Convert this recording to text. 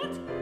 What?